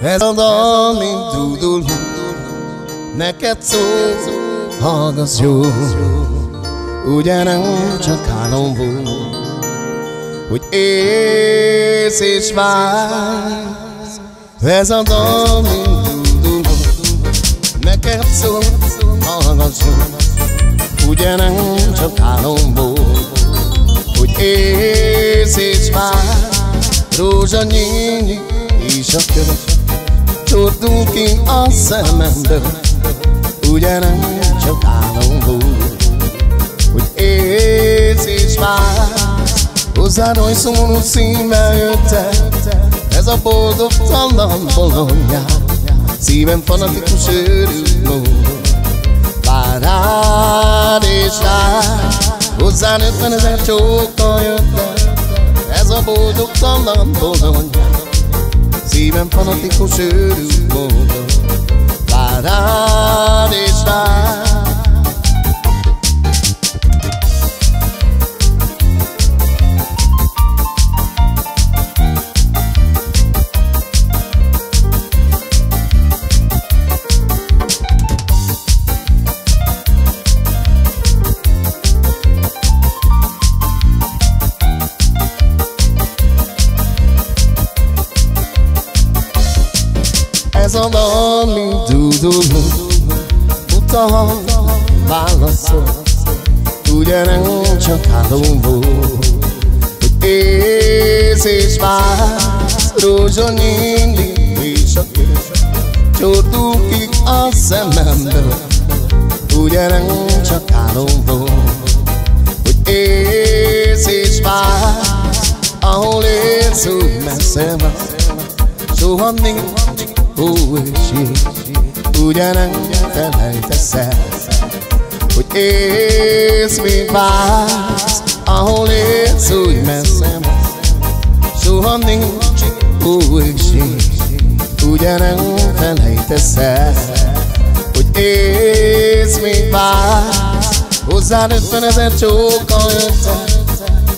Ez a dal, mint dúdul, neked szól, hallgass jó. Ugye nem csak álom volt, hogy élsz és vársz. Ez a dal, mint dúdul, neked szól, hallgass jó. Ugye nem csak álom volt, hogy élsz és vársz. Rózsa nyílik, és a követ Csordul ki a szememből. Ugye nem csak álom volt Hogy élsz és vársz. Hozzád oly szomorú szívvel jöttem Ez a boldog talan bolondját. Szívem fanatikus őrült módon Vár rád és rád Hozzád ötven ezer csókkal jöttem Ez a boldog talan bolondját Szívem fanatikus őrült módon Vár rád és rád Ez a dal, mint dúduló Buta válaszol. Ugye nem csak álom volt élsz és vársz Rózsa nyílik és a kés Csordul ki a szememből Ugye nem csak álom volt Hogy élsz és vársz Ahol élsz úgy messze van. Soha nincs hóeség Ugye nem felejtesz el Hogy élsz, még vársz Ahol élsz, úgy messze Soha nincs hóeség Ugye nem felejtesz el Hogy élsz, még vársz. Hozzád ötven ezer csókkal jöttem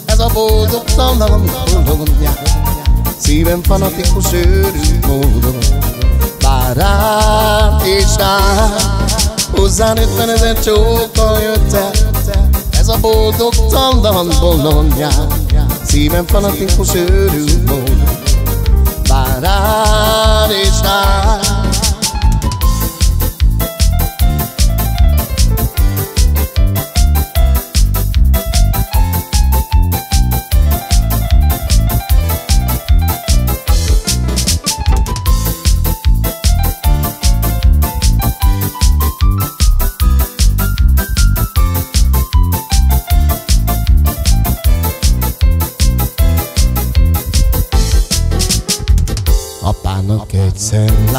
Ez a boldog talan bolondját Szívem fanatikus őrült módon rám és rám Hozzá ötven ezer csókkal jöttem Ez a boldog talan bolondján. Szívem fanatikus őrült módon Vár rám és rám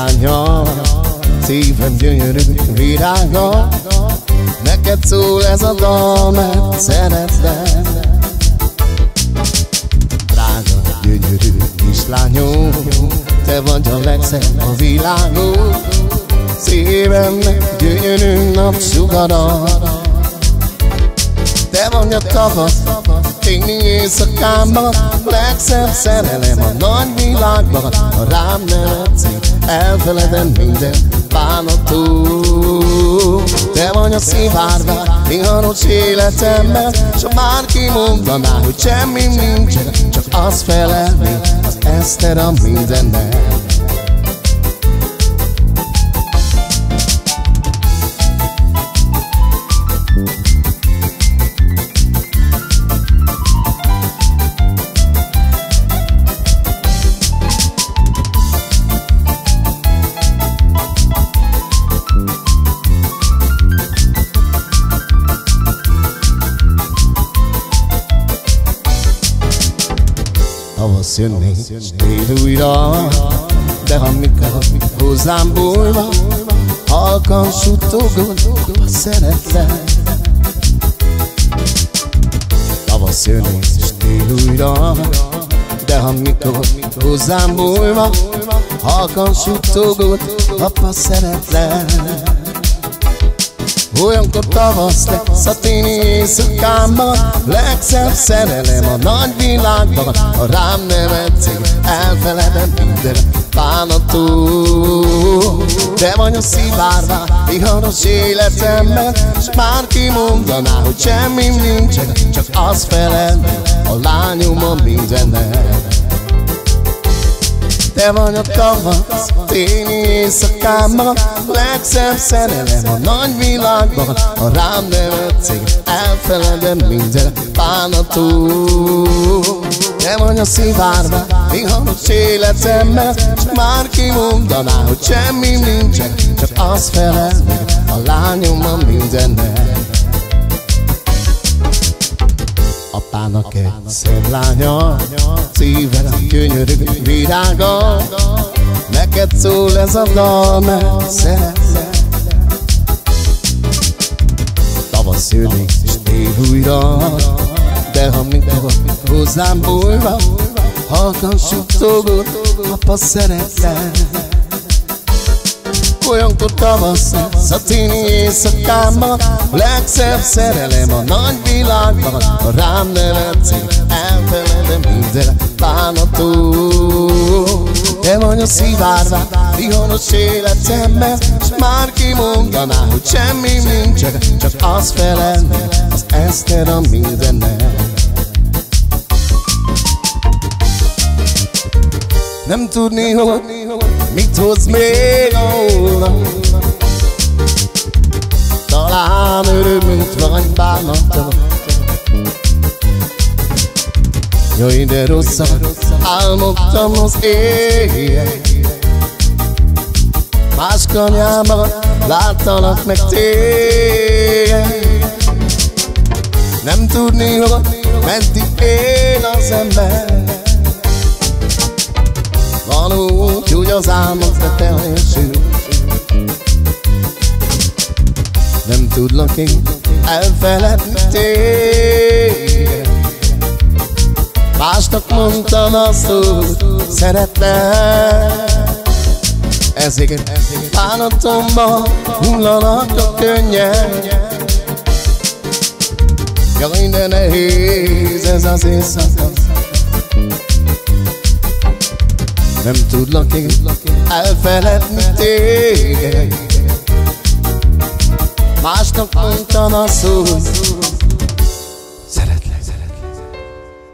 szemlánya Szívem gyönyörű virága. Neked szól ez a dal, mert szeretlek. Drága, gyönyörű kislányom Te vagy a legszebb a világon. Szívemnek gyönyörű napsugara Te vagy a tavasz, fényi éjszakámban Legszebb szerelem a nagy világban Ha rám nevetsz, elfeledem minden bánatot Te vagy a szivárvány, viharos életemben S ha bárki mondaná, hogy semmi nincsen Csak az felelni, az Eszter a mindennek Tavasz jönni, tél újra De ha mikor hozzám bújva Halkan suttogod, szeretlek. Tavasz jönni, tél újra De ha mikor hozzám bújva Halkan suttogod, apa szeretlek Olyankor tavasz lesz a téni éjszakámban Legszebb szerelem a nagy világban Ha rám nevetsz, elfeledem minden bánatul Te vagy a szivárvá, ihanos életemben S már mondaná, hogy semmi nincsen Csak az felel, a lányom a mindennek te vagy a tavasz, téli éjszakámban Legszebb szerelem a nagy világban. Ha rám nevetszél, elfeledem minden bánatul. Te vagy a szivárba, viharos életemben S már mondaná, hogy semmi nincsen Csak az felel a lányom a mindennek Apának egy szép lánya Szívem gyönyörű virága. Neked szól ez a dal, mert szeretlek Tavasz jönni és tél újra. De ha mikor hozzám bújva Halkan suttogod, apa szeretlek Olyankor tavasz szatini éjszakámban Legszebb szerelem a nagy világban. Ha rám nevetszik, elfeledem minden bánatot Te vagy a szivárvá, viharos életemben S már mondaná, hogy semmi nincsen Csak az felelne, az Eszter a mindennek Nem tudni, hogy mit hoz még óra Talán örömöt vagy bánatom Jaj, de rosszat álmodtam az éjjel. Más kanyában láttalak meg téged. Nem tudni, hogy meddig él az ember Való, az álmod te teljesül Nem tudlak én elfeledni. Téged Másnak mondtam azt, hogy szeretlek. Ezért bánatomba hullanak a könnyek Jaj, de nehéz ez az éjszaka Nem tudlak én elfeledni téged. Másnak mondtam a szó Szeretlek,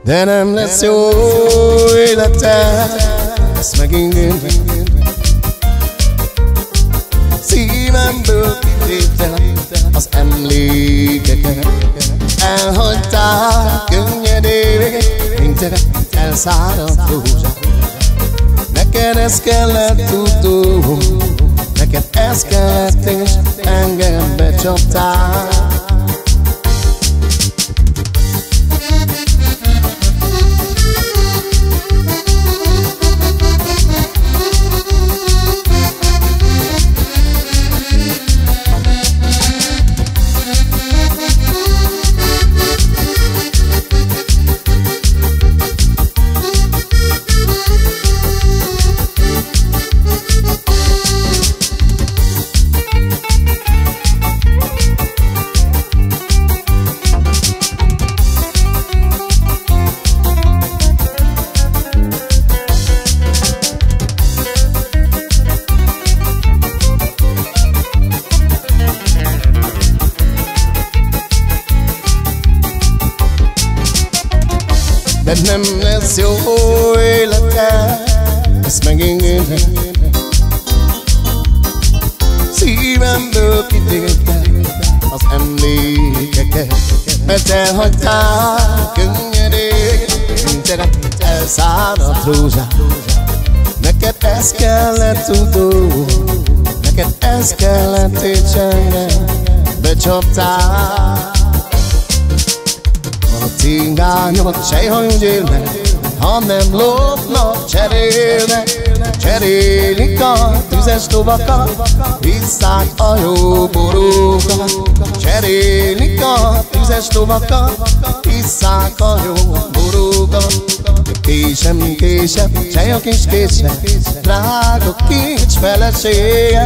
De nem lesz jó életem Ezt én Szívemből kitéptem az emlékeket. Elhagytál könnyedén Mint elszáradt rózsát Neked ez kellett tudó Neked ez kellett és engem becsaptál De nem lesz jó élete Ezt én Szívemből kitérte az emlékeket Mert elhagytál könnyedén. Mint elszáradt rózsát Neked ez kellett tudó Neked ez kellett és engem becsaptál Sejhajú gyérnek, ha nem lopnak, cserélnek Cserélik a tüzes tovakat, visszák a jó borókat. Cserélik a tüzes tovakat, visszák a jó borókat. Késem, késem, sej a kis késem, drága kincs felesége.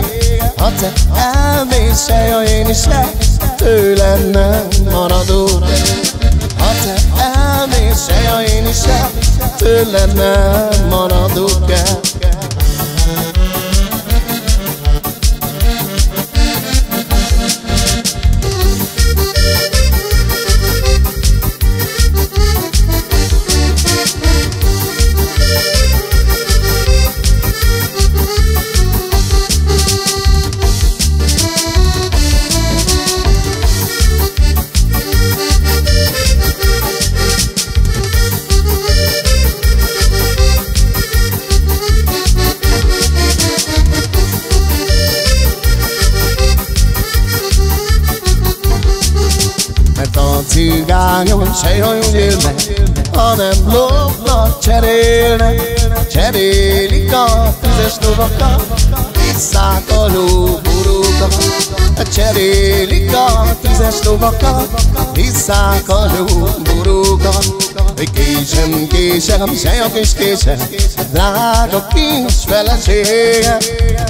Ha te elmész, sej a én is se, tőlem nem maradok se a én is se, tőled nem maradok el. Cigányom, sejhajó nyílnek, hanem lopnak, cserélnek, cserélik a tüzes lovakat, visszák a lóburókat, cserélik a tüzes lovakat, visszák a lóburókat. Késem, késem, se a kis késem, drága kis feleségem,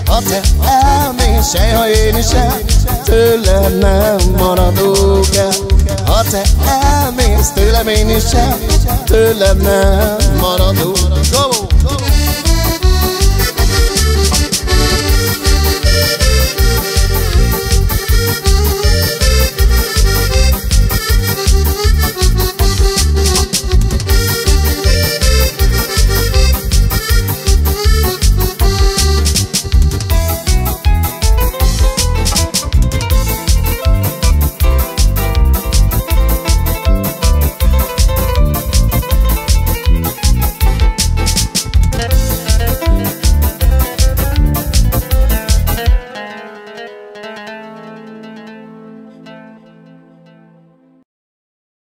ha te elmész, se ha én is el, tőlem nem maradok el. Ha te elmész, tőlem én is sem, tőlem nem maradunk.